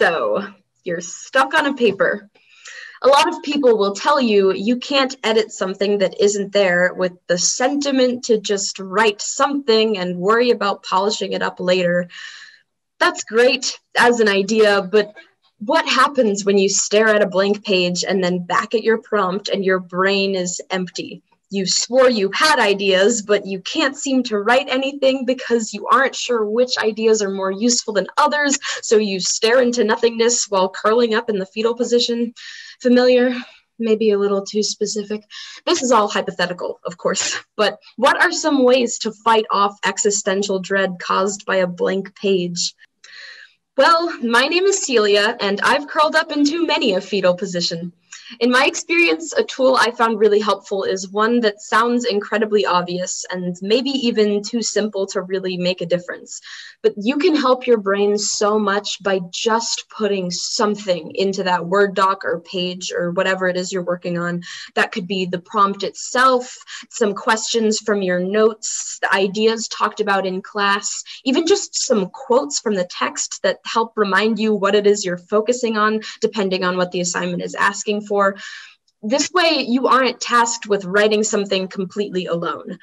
So you're stuck on a paper. A lot of people will tell you you can't edit something that isn't there with the sentiment to just write something and worry about polishing it up later. That's great as an idea, but what happens when you stare at a blank page and then back at your prompt and your brain is empty? You swore you had ideas, but you can't seem to write anything because you aren't sure which ideas are more useful than others. So you stare into nothingness while curling up in the fetal position. Familiar? Maybe a little too specific. This is all hypothetical, of course, but what are some ways to fight off existential dread caused by a blank page? Well, my name is Celia, and I've curled up into many a fetal position. In my experience, a tool I found really helpful is one that sounds incredibly obvious and maybe even too simple to really make a difference. But you can help your brain so much by just putting something into that Word doc or page or whatever it is you're working on. That could be the prompt itself, some questions from your notes, the ideas talked about in class, even just some quotes from the text that help remind you what it is you're focusing on, depending on what the assignment is asking for for. This way, you aren't tasked with writing something completely alone.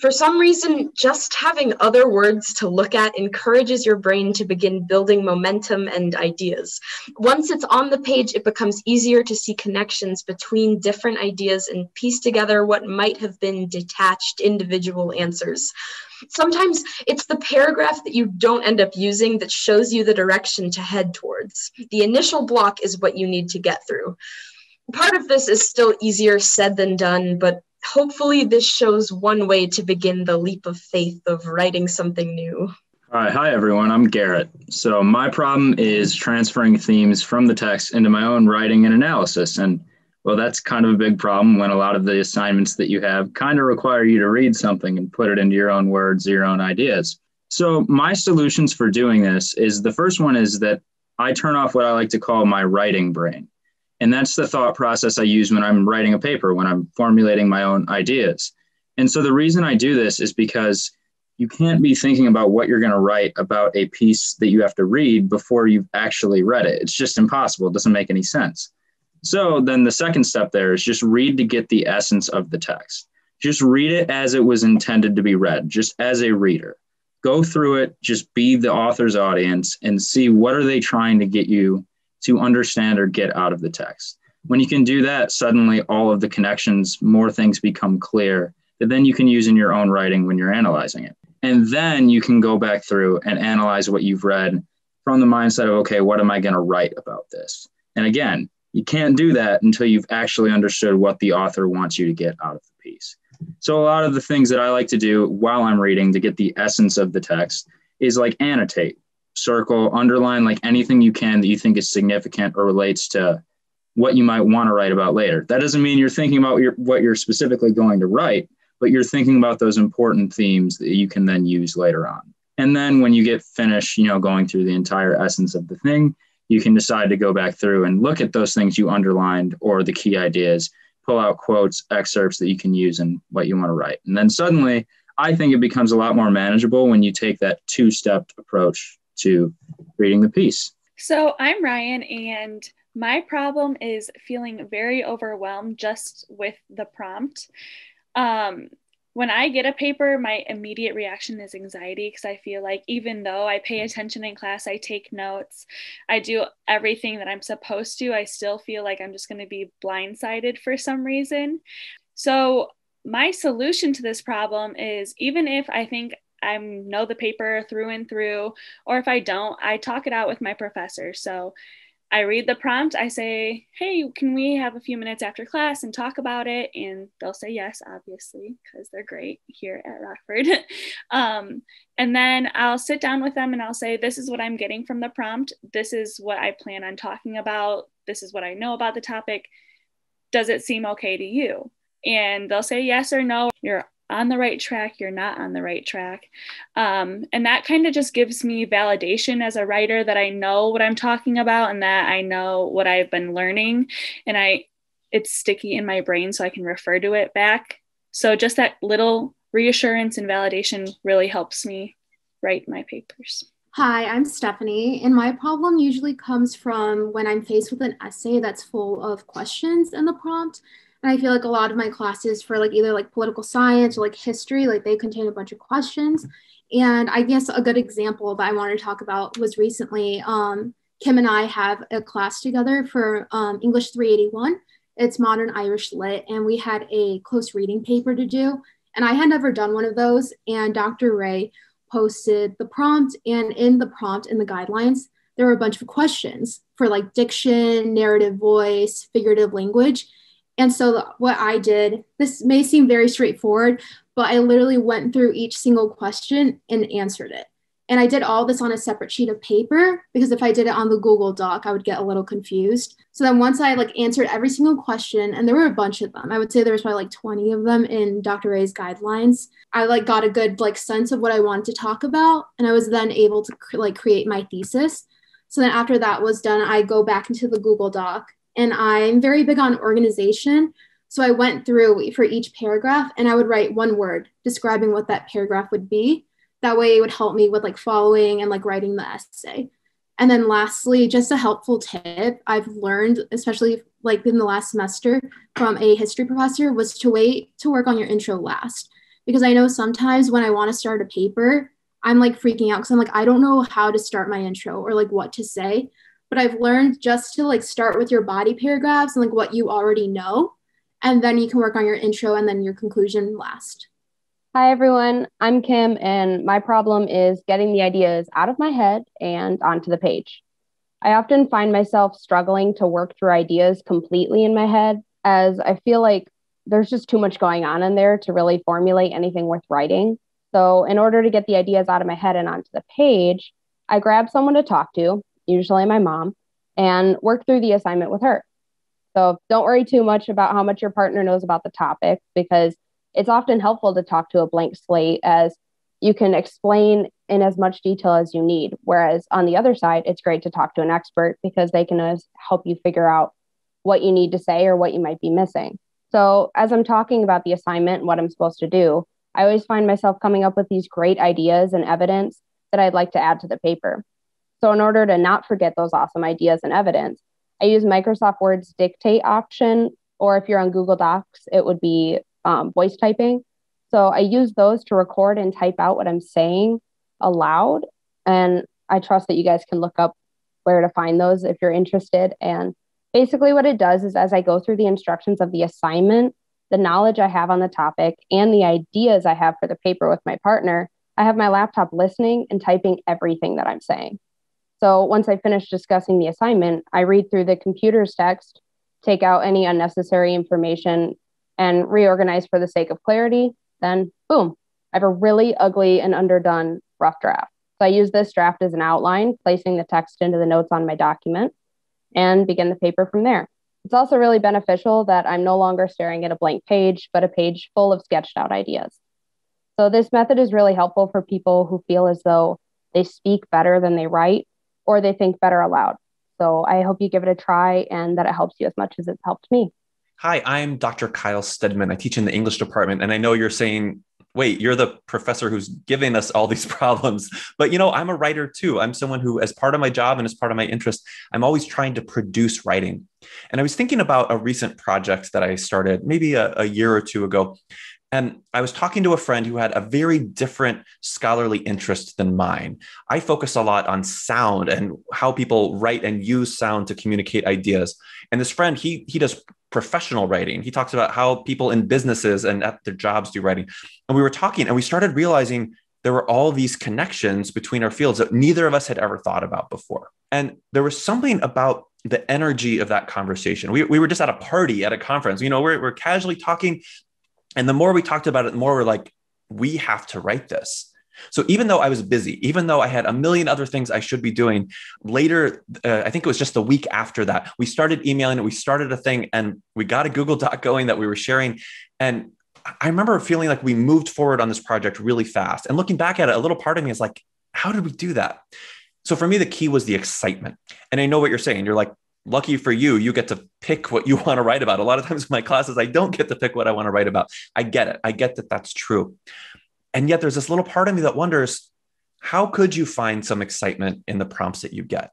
For some reason, just having other words to look at encourages your brain to begin building momentum and ideas. Once it's on the page, it becomes easier to see connections between different ideas and piece together what might have been detached individual answers. Sometimes it's the paragraph that you don't end up using that shows you the direction to head towards. The initial block is what you need to get through part of this is still easier said than done, but hopefully this shows one way to begin the leap of faith of writing something new. All right, hi everyone, I'm Garrett. So, my problem is transferring themes from the text into my own writing and analysis. And well, that's kind of a big problem when a lot of the assignments that you have kind of require you to read something and put it into your own words, your own ideas. So, my solutions for doing this is the first one is that I turn off what I like to call my writing brain. And that's the thought process I use when I'm writing a paper, when I'm formulating my own ideas. And so the reason I do this is because you can't be thinking about what you're going to write about a piece that you have to read before you've actually read it. It's just impossible. It doesn't make any sense. So then the second step there is just read to get the essence of the text. Just read it as it was intended to be read, just as a reader. Go through it, just be the author's audience and see what are they trying to get you to understand or get out of the text. When you can do that, suddenly all of the connections, more things become clear that then you can use in your own writing when you're analyzing it. And then you can go back through and analyze what you've read from the mindset of, okay, what am I going to write about this? And again, you can't do that until you've actually understood what the author wants you to get out of the piece. So, a lot of the things that I like to do while I'm reading to get the essence of the text is like annotate circle, underline like anything you can that you think is significant or relates to what you might want to write about later. That doesn't mean you're thinking about your, what you're specifically going to write, but you're thinking about those important themes that you can then use later on. And then when you get finished, you know, going through the entire essence of the thing, you can decide to go back through and look at those things you underlined or the key ideas, pull out quotes, excerpts that you can use in what you want to write. And then suddenly, I think it becomes a lot more manageable when you take that two step approach to reading the piece. So I'm Ryan, and my problem is feeling very overwhelmed just with the prompt. Um, when I get a paper, my immediate reaction is anxiety because I feel like even though I pay attention in class, I take notes, I do everything that I'm supposed to, I still feel like I'm just going to be blindsided for some reason. So, my solution to this problem is even if I think I know the paper through and through, or if I don't, I talk it out with my professor. So I read the prompt, I say, Hey, can we have a few minutes after class and talk about it? And they'll say yes, obviously, because they're great here at Rockford. um, and then I'll sit down with them and I'll say, This is what I'm getting from the prompt. This is what I plan on talking about. This is what I know about the topic. Does it seem okay to you? And they'll say yes or no. You're on the right track, you're not on the right track. Um, and that kind of just gives me validation as a writer that I know what I'm talking about and that I know what I've been learning. And I, it's sticky in my brain so I can refer to it back. So just that little reassurance and validation really helps me write my papers. Hi, I'm Stephanie, and my problem usually comes from when I'm faced with an essay that's full of questions in the prompt. And I feel like a lot of my classes for like either like political science or like history, like they contain a bunch of questions. And I guess a good example that I wanted to talk about was recently um, Kim and I have a class together for um, English 381. It's modern Irish lit, and we had a close reading paper to do. And I had never done one of those. And Dr. Ray posted the prompt, and in the prompt in the guidelines, there were a bunch of questions for like diction, narrative voice, figurative language. And so, what I did, this may seem very straightforward, but I literally went through each single question and answered it. And I did all this on a separate sheet of paper because if I did it on the Google Doc, I would get a little confused. So then once I like answered every single question, and there were a bunch of them, I would say there was probably like 20 of them in Dr. Ray's guidelines. I like got a good like sense of what I wanted to talk about, and I was then able to like create my thesis. So then after that was done, I go back into the Google Doc, and I'm very big on organization. So I went through for each paragraph, and I would write one word describing what that paragraph would be. That way it would help me with like following and like writing the essay. And then lastly just a helpful tip i've learned especially like in the last semester from a history professor was to wait to work on your intro last. Because i know sometimes when i want to start a paper i'm like freaking out because i'm like i don't know how to start my intro or like what to say but i've learned just to like start with your body paragraphs and like what you already know and then you can work on your intro and then your conclusion last Hi, everyone. I'm Kim, and my problem is getting the ideas out of my head and onto the page. I often find myself struggling to work through ideas completely in my head, as I feel like there's just too much going on in there to really formulate anything worth writing. So, in order to get the ideas out of my head and onto the page, I grab someone to talk to, usually my mom, and work through the assignment with her. So, don't worry too much about how much your partner knows about the topic because it's often helpful to talk to a blank slate as you can explain in as much detail as you need. Whereas on the other side, it's great to talk to an expert because they can help you figure out what you need to say or what you might be missing. So, as I'm talking about the assignment, and what I'm supposed to do, I always find myself coming up with these great ideas and evidence that I'd like to add to the paper. So, in order to not forget those awesome ideas and evidence, I use Microsoft Word's dictate option, or if you're on Google Docs, it would be um, voice typing. So I use those to record and type out what I'm saying aloud. And I trust that you guys can look up where to find those if you're interested. And basically, what it does is as I go through the instructions of the assignment, the knowledge I have on the topic, and the ideas I have for the paper with my partner, I have my laptop listening and typing everything that I'm saying. So once I finish discussing the assignment, I read through the computer's text, take out any unnecessary information, and reorganize for the sake of clarity, then boom, I have a really ugly and underdone rough draft. So I use this draft as an outline, placing the text into the notes on my document and begin the paper from there. It's also really beneficial that I'm no longer staring at a blank page, but a page full of sketched out ideas. So this method is really helpful for people who feel as though they speak better than they write or they think better aloud. So I hope you give it a try and that it helps you as much as it's helped me. Hi, I'm Dr. Kyle Stedman. I teach in the English department, and I know you're saying, wait, you're the professor who's giving us all these problems. But you know, I'm a writer too. I'm someone who, as part of my job and as part of my interest, I'm always trying to produce writing. And I was thinking about a recent project that I started maybe a, a year or two ago. And I was talking to a friend who had a very different scholarly interest than mine. I focus a lot on sound and how people write and use sound to communicate ideas. And this friend, he he does professional writing. He talks about how people in businesses and at their jobs do writing. And we were talking and we started realizing there were all these connections between our fields that neither of us had ever thought about before. And there was something about the energy of that conversation. We, we were just at a party at a conference, you know, we're, we're casually talking. And the more we talked about it, the more we're like, we have to write this. So even though I was busy, even though I had a million other things I should be doing, later, uh, I think it was just the week after that, we started emailing and we started a thing and we got a Google Doc going that we were sharing. And I remember feeling like we moved forward on this project really fast. And looking back at it, a little part of me is like, how did we do that? So for me, the key was the excitement. And I know what you're saying. You're like, lucky for you, you get to pick what you want to write about. A lot of times in my classes, I don't get to pick what I want to write about. I get it. I get that that's true. And yet there's this little part of me that wonders how could you find some excitement in the prompts that you get?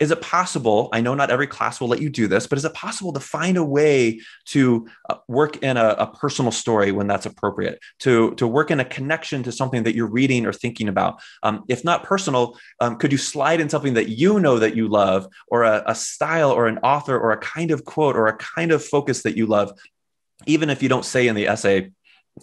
Is it possible? I know not every class will let you do this, but is it possible to find a way to uh, work in a, a, personal story when that's appropriate, to, to work in a connection to something that you're reading or thinking about? Um, if not personal, um, could you slide in something that you know that you love, or a, a style, or an author, or a kind of quote, or a kind of focus that you love, even if you don't say in the essay,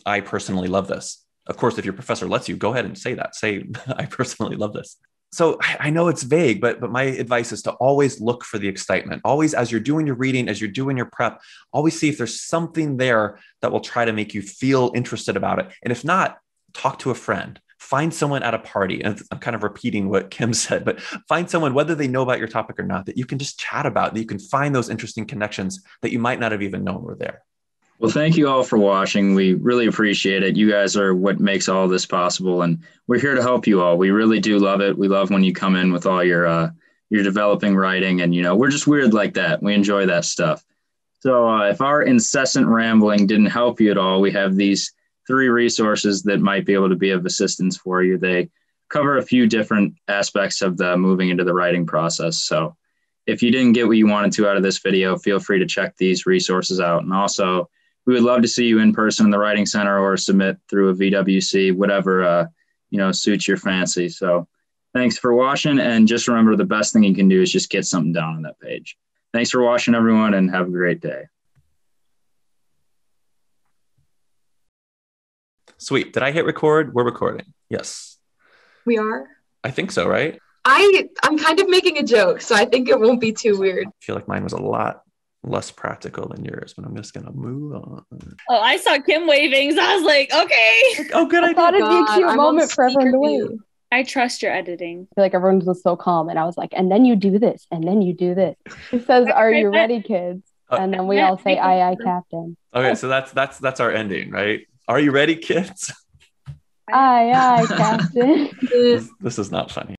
I personally love this? Of course, if your professor lets you, go ahead and say that. Say, I personally love this so I know it's vague, but but my advice is to always look for the excitement. Always, as you're doing your reading, as you're doing your prep, always see if there's something there that will try to make you feel interested about it. And if not, talk to a friend. Find someone at a party. And I'm kind of repeating what Kim said, but find someone, whether they know about your topic or not, that you can just chat about, that you can find those interesting connections that you might not have even known were there. Well, thank you all for watching. We really appreciate it. You guys are what makes all this possible, and we're here to help you all. We really do love it. We love when you come in with all your uh, your developing writing, and you know we're just weird like that. We enjoy that stuff. So, uh, if our incessant rambling didn't help you at all, we have these three resources that might be able to be of assistance for you. They cover a few different aspects of the moving into the writing process. So, if you didn't get what you wanted to out of this video, feel free to check these resources out, and also we would love to see you in person in the writing center or submit through a VWC, whatever uh, you know suits your fancy. So thanks for watching, and just remember the best thing you can do is just get something down on that page. Thanks for watching, everyone, and have a great day. Sweet. Did I hit record? We're recording. Yes. We are. I think so, right? I I'm kind of making a joke, so I think it won't be too weird. I feel like mine was a lot less practical than yours, but I'm just gonna move on. Oh, I saw Kim waving, so I was like, okay. oh, good I idea. thought it'd be a cute I'm moment for everyone to wave. I trust your editing. I feel like everyone was so calm, and I was like, and then you do this, and then you do this. It says, "Are you ready, kids?" Uh, and then we all say, "Aye, aye, captain." Okay, so that's that's that's our ending, right? Are you ready, kids? Aye, aye, captain. this, this is not funny.